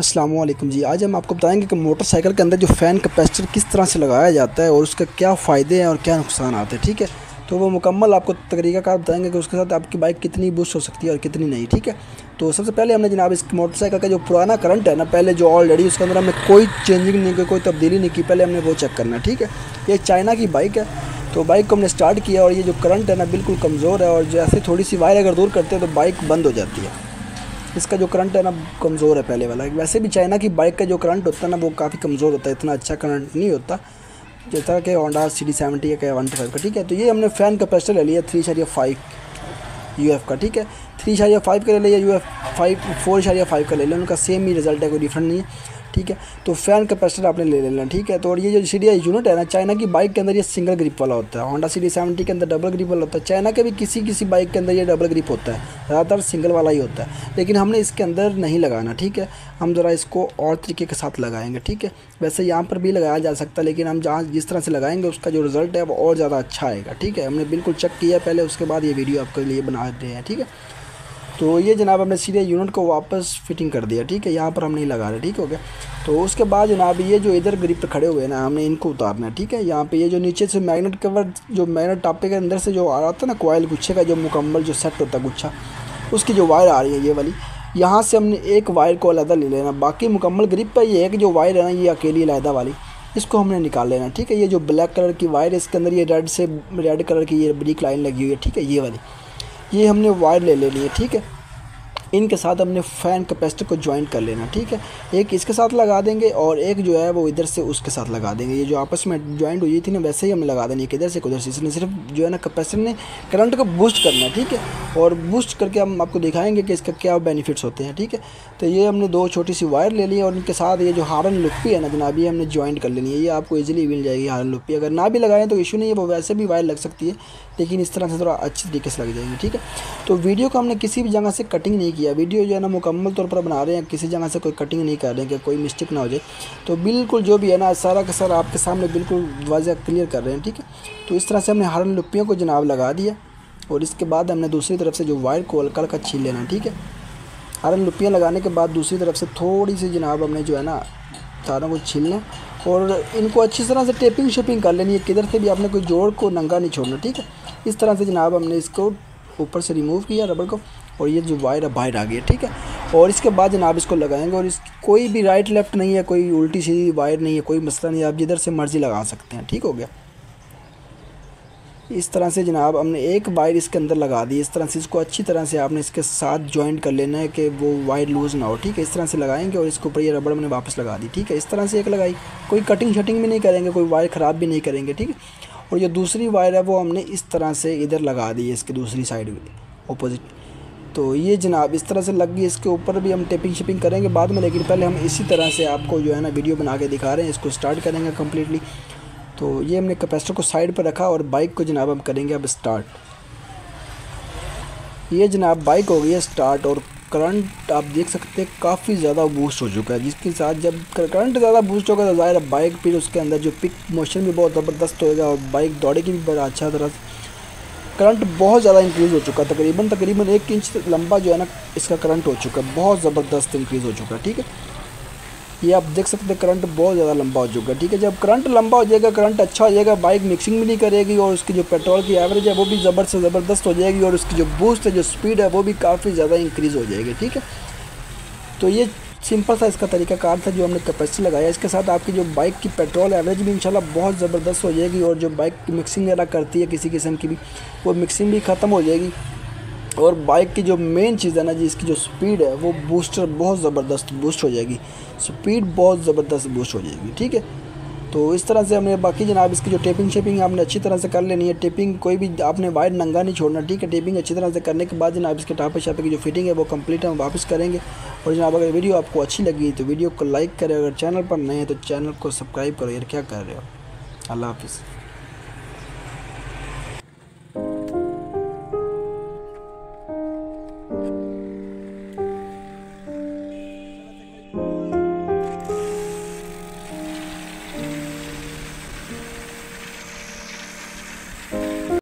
वालेकुम जी। आज हम आपको बताएँगे कि मोटरसाइकिल के अंदर जो फ़ैन कैपेसिटर किस तरह से लगाया जाता है और उसके क्या फ़ायदे हैं और क्या नुकसान आते हैं, ठीक है? तो वो मुकम्मल आपको तरीक़ाकार बताएँगे कि उसके साथ आपकी बाइक कितनी बुश हो सकती है और कितनी नहीं, ठीक है? तो सबसे पहले हमने जनाब इस मोटरसाइकिल का जो पुराना करंट है ना, पहले जो ऑलरेडी उसके अंदर हमने कोई चेंजिंग नहीं की, कोई तब्दीली नहीं की, पहले हमने वो चेक करना ठीक है? ये चाइना की बाइक है तो बाइक को हमने स्टार्ट किया और ये जो करंट है ना, बिल्कुल कमज़ोर है और जैसे थोड़ी सी वायर अगर दूर करते हैं तो बाइक बंद हो जाती है। इसका जो करंट है ना, कमज़ोर है पहले वाला। वैसे भी चाइना की बाइक का जो करंट होता है ना, वो काफ़ी कमज़ोर होता है। इतना अच्छा करंट नहीं होता। जैसा कि होंडा सी डी सेवेंटी या वन फाइव का, ठीक है? तो ये हमने फ़ैन कैपेसिटर ले लिया थ्री शारिया फाइव यू एफ़ का, ठीक है? थ्री शारिया फाइव का ले लिया यू एफ़ फाइव फोर शारिया फाइव का ले लिया। उनका सेम ही रिज़ल्ट है, कोई डिफरेंट नहीं है। ठीक है? तो फ़ैन कैपेसिटर आपने ले लेना, ठीक है? तो और ये जो सी डी यूनिट है ना चाइना की बाइक के अंदर ये सिंगल ग्रिप वाला होता है। होंडा सी डी सेवेंटी के अंदर डबल ग्रिप वाला होता है। चाइना के भी किसी किसी बाइक के अंदर ये डबल ग्रिप होता है। ज़्यादातर सिंगल वाला ही होता है। लेकिन हमने इसके अंदर नहीं लगाना, ठीक है? हम ज़रा इसको और तरीके के साथ लगाएँगे, ठीक है? वैसे यहाँ पर भी लगाया जा सकता है, लेकिन हम जहाँ जिस तरह से लगाएँगे, उसका जो रिज़ल्ट है वो और ज़्यादा अच्छा आएगा, ठीक है? हमने बिल्कुल चेक किया पहले, उसके बाद ये वीडियो आपके लिए बना रहे हैं, ठीक है? तो ये जनाब हमने सीधे यूनिट को वापस फिटिंग कर दिया, ठीक है? यहाँ पर हम नहीं लगा रहे, ठीक हो गया? तो उसके बाद जनाब ये जो इधर ग्रिप खड़े हुए हैं ना, हमने इनको उतारना है, ठीक है? यहाँ पे ये जो नीचे से मैग्नेट कवर जो मैग्नेट टापे के अंदर से जो आ रहा था ना कोयल गुच्छे का जो मुकम्मल जो सेट होता है गुच्छा, उसकी जो वायर आ रही है, ये वाली, यहाँ से हमने एक वायर को अलहदा ले लेना। बाकी मुकम्मल ग्रिप पर ये है कि जो वायर है ना, ये अकेली अलहदा वाली, इसको हमने निकाल लेना, ठीक है? ये जो ब्लैक कलर की वायर इसके अंदर ये रेड से रेड कलर की ये ब्रिक लाइन लगी हुई है, ठीक है? ये वाली। ये हमने वायर ले लेनी है ठीक है? इनके साथ अपने फ़ैन कैपेसिटर को ज्वाइन कर लेना, ठीक है? एक इसके साथ लगा देंगे और एक जो है वो इधर से उसके साथ लगा देंगे। ये जो आपस में ज्वाइंट हुई थी ना, वैसे ही हमें लगा देनी है किधर से उधर से। इसने सिर्फ़ जो है ना कैपेसिटर ने करंट को बूस्ट करना है, ठीक है? और बूस्ट करके हम आपको दिखाएँगे कि इसका क्या बेनिफिट्स होते हैं, ठीक है? तो ये हमने दो छोटी सी वायर ले ली और इनके साथ ये जो हारन लुप्पी है ना जनाब, ये हमने ज्वाइंट कर लेनी है। ये आपको ईजिली मिल जाएगी हारन लुप्पी अगर ना भी लगाएँ तो इशू नहीं है, वो वैसे भी वायर लग सकती है, लेकिन इस तरह से थोड़ा अच्छी तरीके से लग जाएगी, ठीक है? तो वीडियो को हमने किसी भी जगह से कटिंग नहीं किया। वीडियो जो है ना मुकम्मल तौर पर बना रहे हैं। किसी जगह से कोई कटिंग नहीं कर रहे हैं कि कोई मिस्टेक ना हो जाए। तो बिल्कुल जो भी है ना, सारा का सारा आपके सामने बिल्कुल वाजह क्लियर कर रहे हैं, ठीक है? तो इस तरह से हमने हरन लुपियों को जनाब लगा दिया और इसके बाद हमने दूसरी तरफ़ से जो वायर को हल्का हल्का छील लेना ठीक है? हरन लुपियाँ लगाने के बाद दूसरी तरफ़ से थोड़ी सी जनाब हमने जो है ना तारों को छीलना और इनको अच्छी तरह से टेपिंग शेपिंग कर लेनी है। किधर से भी आपने कोई जोड़ को नंगा नहीं छोड़ना, ठीक है? इस तरह से जनाब हमने इसको ऊपर से रिमूव किया रबड़ को। और ये जो वायर है बाहर आ गई है, ठीक है? और इसके बाद जनाब इसको लगाएँगे और इस, कोई भी राइट लेफ़्ट नहीं है, कोई उल्टी सीधी वायर नहीं है, कोई मसला नहीं है, आप जिधर से मर्ज़ी लगा सकते हैं, ठीक हो गया? इस तरह से जनाब हमने एक वायर इसके अंदर लगा दी, इस तरह से इसको अच्छी तरह से आपने इसके साथ ज्वाइंट कर लेना है कि वो वायर लूज़ ना हो, ठीक है? इस तरह से लगाएँगे और इसके ऊपर ये रबड़ मैंने वापस लगा दी, ठीक है? इस तरह से एक लगाई, कोई कटिंग शटिंग भी नहीं करेंगे, कोई वायर ख़राब भी नहीं करेंगे, ठीक है? और जो दूसरी वायर है, वो हमने इस तरह से इधर लगा दी है इसकी दूसरी साइड अपोजिट तो ये जनाब, इस तरह से लग गई, इसके ऊपर भी हम टेपिंग शिपिंग करेंगे बाद में, लेकिन पहले हम इसी तरह से आपको जो है ना वीडियो बना के दिखा रहे हैं, इसको स्टार्ट करेंगे कम्प्लीटली तो ये हमने कैपेसिटर को साइड पर रखा और बाइक को जनाब हम करेंगे अब स्टार्ट ये जनाब बाइक हो गई है स्टार्ट और करंट आप देख सकते हैं काफ़ी ज़्यादा बूस्ट हो चुका है, जिसके साथ जब करंट ज़्यादा बूस्ट होगा तो ज़ाहिर बाइक फिर उसके अंदर जो पिक मोशन भी बहुत ज़बरदस्त होएगा और बाइक दौड़ेगी भी बड़ा अच्छा तरह से करंट बहुत ज़्यादा इंक्रीज़ हो चुका है। तकरीबन तकरीबन एक इंच लंबा जो है ना, इसका करंट हो चुका है। बहुत ज़बरदस्त इंक्रीज़ हो चुका है, ठीक है? ये आप देख सकते हैं, करंट बहुत ज़्यादा लंबा हो चुका है, ठीक है? जब करंट लंबा हो जाएगा, करंट अच्छा हो जाएगा बाइक मिक्सिंग भी नहीं करेगी और उसकी जो पेट्रोल की एवरेज है, वो भी ज़बर से ज़बरदस्त हो जाएगी और उसकी जो बूस्ट है, जो स्पीड है, वो भी काफ़ी ज़्यादा इंक्रीज़ हो जाएगी, ठीक है? तो ये सिंपल सा इसका तरीका कार था जो हमने कैपेसिटी लगाया। इसके साथ आपकी जो बाइक की पेट्रोल एवरेज भी इंशाल्लाह बहुत ज़बरदस्त हो जाएगी और जो बाइक की मिक्सिंग वगैरह करती है किसी किस्म की भी, वो मिक्सिंग भी ख़त्म हो जाएगी। और बाइक की जो मेन चीज़ है ना जी, इसकी जो स्पीड है, वो बूस्टर बहुत ज़बरदस्त बूस्ट हो जाएगी। स्पीड बहुत ज़बरदस्त बूस्ट हो जाएगी, ठीक है? तो इस तरह से हमने, बाकी जनाब, इसकी जो टेपिंग शेपिंग है आपने अच्छी तरह से कर लेनी है। टेपिंग कोई भी आपने वायर नंगा नहीं छोड़ना, ठीक है? टेपिंग अच्छी तरह से करने के बाद जनाब, इसके टापे शापे की जो फिटिंग है, वो कंप्लीट हम वापस करेंगे। और जनाब, अगर वीडियो आपको अच्छी लगी तो वीडियो को लाइक करें। अगर चैनल पर नए हैं तो चैनल को सब्सक्राइब करो। यार, क्या कर रहे हो? अल्लाह हाफिज़।